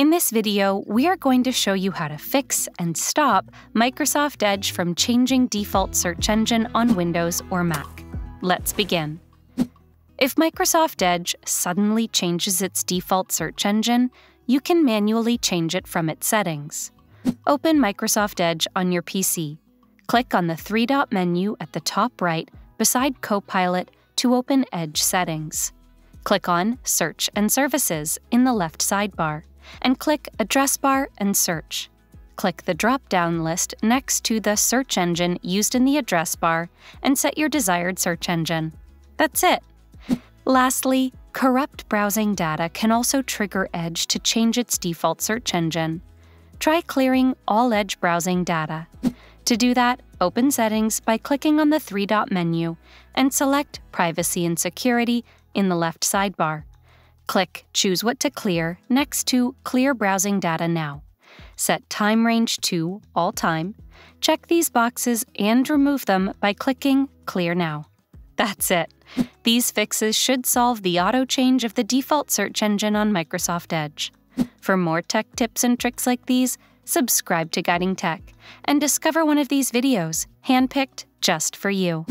In this video, we are going to show you how to fix and stop Microsoft Edge from changing default search engine on Windows or Mac. Let's begin. If Microsoft Edge suddenly changes its default search engine, you can manually change it from its settings. Open Microsoft Edge on your PC. Click on the three dot menu at the top right beside Copilot to open Edge settings. Click on Search and Services in the left sidebar and click Address Bar and Search. Click the drop down list next to the search engine used in the address bar and set your desired search engine. That's it. Lastly, corrupt browsing data can also trigger Edge to change its default search engine. Try clearing all Edge browsing data. To do that, open Settings by clicking on the three dot menu and select Privacy and Security in the left sidebar. Click Choose What to Clear next to Clear Browsing Data Now. Set Time Range to All Time. Check these boxes and remove them by clicking Clear Now. That's it. These fixes should solve the auto change of the default search engine on Microsoft Edge. For more tech tips and tricks like these, subscribe to Guiding Tech and discover one of these videos handpicked just for you.